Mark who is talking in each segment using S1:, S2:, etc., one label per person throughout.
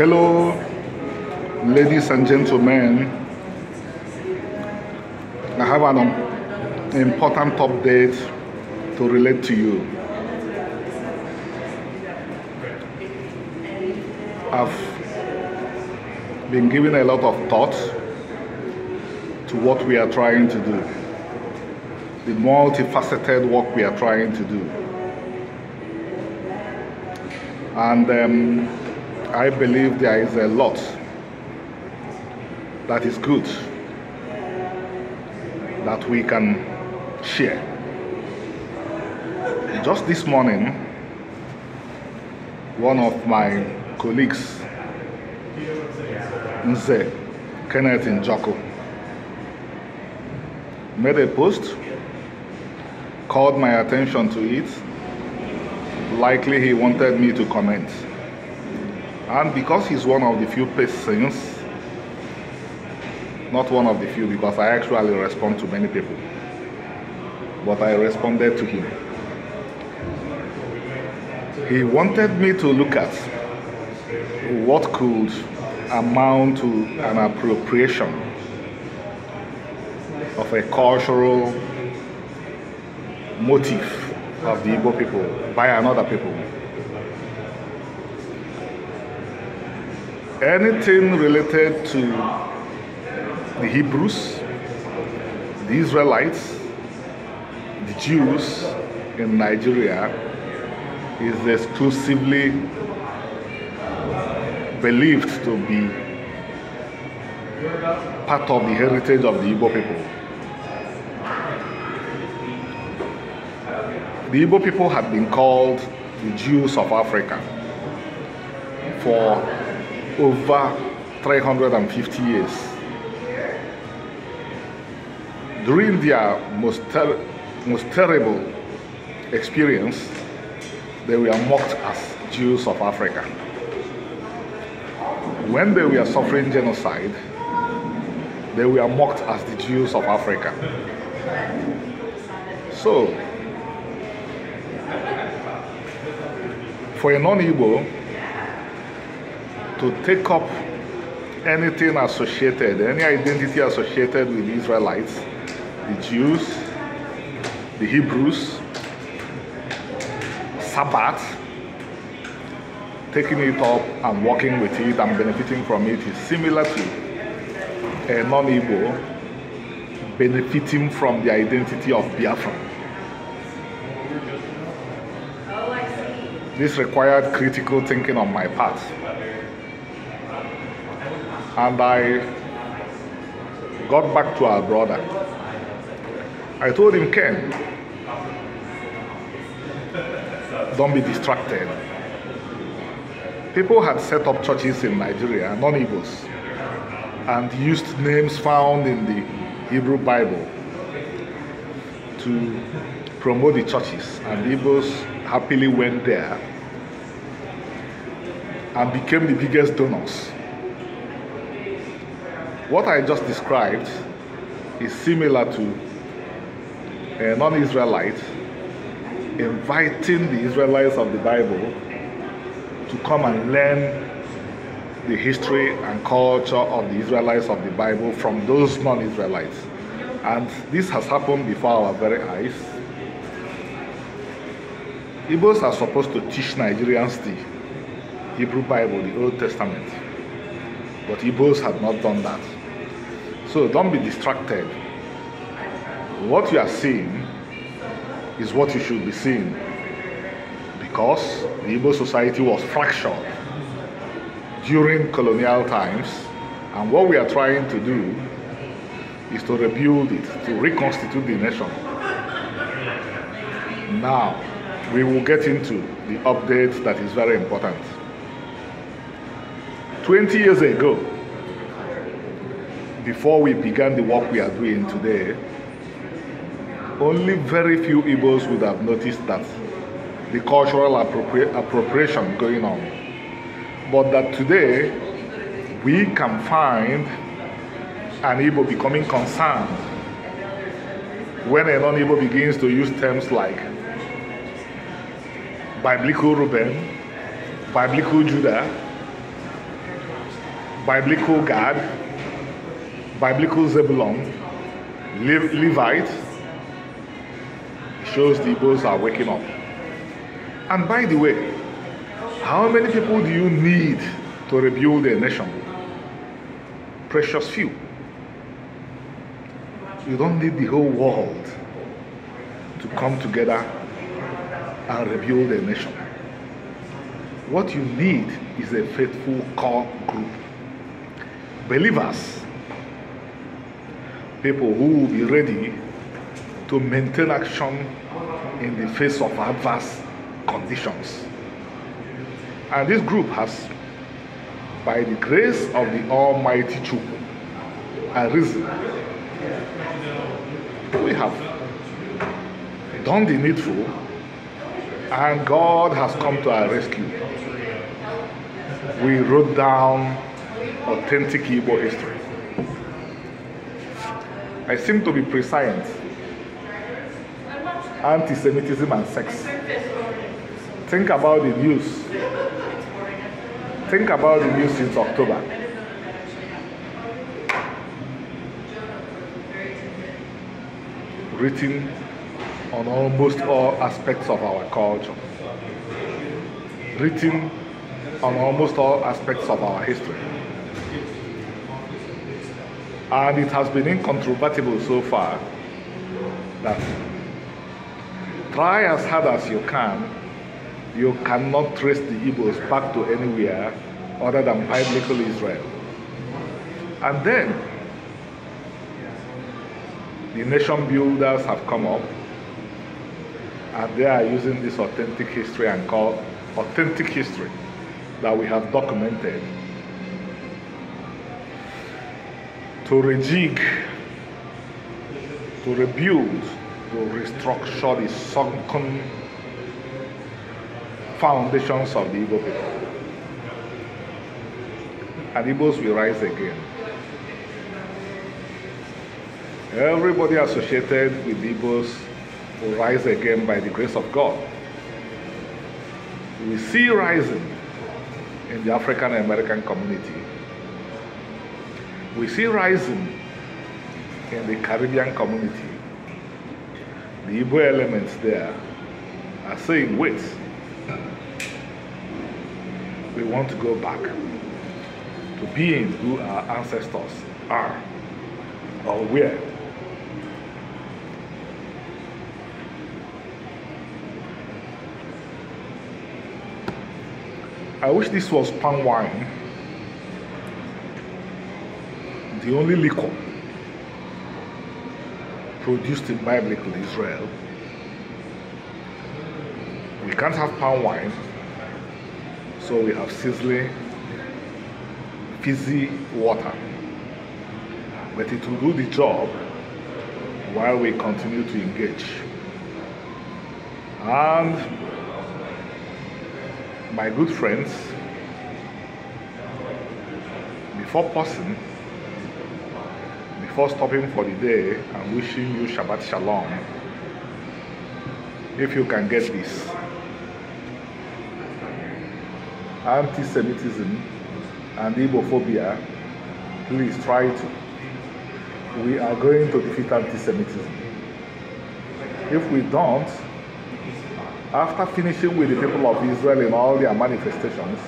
S1: Hello, ladies and gentlemen. I have an important update to relate to you. I've been giving a lot of thought to what we are trying to do, the multifaceted work we are trying to do. And um, I believe there is a lot that is good that we can share. Just this morning, one of my colleagues, Nze Kenneth Njoku, made a post, called my attention to it. Likely he wanted me to comment. And because he's one of the few persons, not one of the few, because I actually respond to many people, but I responded to him. He wanted me to look at what could amount to an appropriation of a cultural motive of the Igbo people by another people. Anything related to the Hebrews, the Israelites, the Jews in Nigeria is exclusively believed to be part of the heritage of the Igbo people. The Igbo people have been called the Jews of Africa for over 350 years. During their most, ter most terrible experience, they were mocked as Jews of Africa. When they were suffering genocide, they were mocked as the Jews of Africa. So, for a non-Igbo to take up anything associated, any identity associated with the Israelites, the Jews, the Hebrews, Sabbath, taking it up and working with it and benefiting from it is similar to a non-Igbo benefiting from the identity of Biafra. This required critical thinking on my part. And I got back to our brother. I told him, Ken, don't be distracted. People had set up churches in Nigeria, non Igbos, and used names found in the Hebrew Bible to promote the churches. And the Igbos happily went there and became the biggest donors. What I just described is similar to a non Israelite inviting the Israelites of the Bible to come and learn the history and culture of the Israelites of the Bible from those non Israelites. And this has happened before our very eyes. Igbos are supposed to teach Nigerians the Hebrew Bible, the Old Testament. But Igbos have not done that. So don't be distracted. What you are seeing is what you should be seeing. Because the Igbo society was fractured during colonial times, and what we are trying to do is to rebuild it, to reconstitute the nation. Now, we will get into the update that is very important. 20 years ago, before we began the work we are doing today, only very few Igbos would have noticed that the cultural appropri appropriation going on. But that today, we can find an Igbo becoming concerned when a non-Igbo begins to use terms like biblical Reuben, biblical Judah, biblical Gad, biblical Zebulon, Le- Levite. Shows the Igbos are waking up. And by the way, how many people do you need to rebuild a nation? Precious few. You don't need the whole world to come together and rebuild a nation. What you need is a faithful core group. Believers, people who will be ready to maintain action in the face of adverse conditions. And this group has, by the grace of the Almighty Chukwu, arisen. We have done the needful, and God has come to our rescue. We wrote down authentic Igbo history. I seem to be prescient. Anti-Semitism and sex. Think about the news. Think about the news since October. Written on almost all aspects of our culture. Written on almost all aspects of our history. And it has been incontrovertible so far that try as hard as you can, you cannot trace the Igbos back to anywhere other than biblical Israel. And then the nation builders have come up and they are using this authentic history and called authentic history that we have documented to rejig, to rebuild, to restructure the sunken foundations of the Igbo people. And Igbos will rise again. Everybody associated with Igbos will rise again by the grace of God. We see rising in the African American community. We see rising in the Caribbean community. The Igbo elements there are saying, wait, we want to go back to being who our ancestors are or were. I wish this was palm wine, the only liquor produced in biblical Israel. We can't have palm wine, so we have sizzling, fizzy water. But it will do the job while we continue to engage. And my good friends, before pausing, before stopping for the day and wishing you Shabbat Shalom, if you can get this anti Semitism and Igbophobia, please try to. We are going to defeat anti Semitism. If we don't, after finishing with the people of Israel in all their manifestations,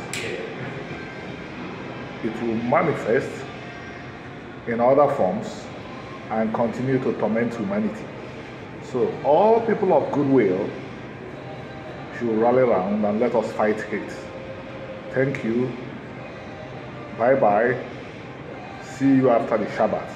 S1: it will manifest in other forms and continue to torment humanity. So, all people of goodwill should rally around and let us fight hate. Thank you. Bye bye. See you after the Shabbat.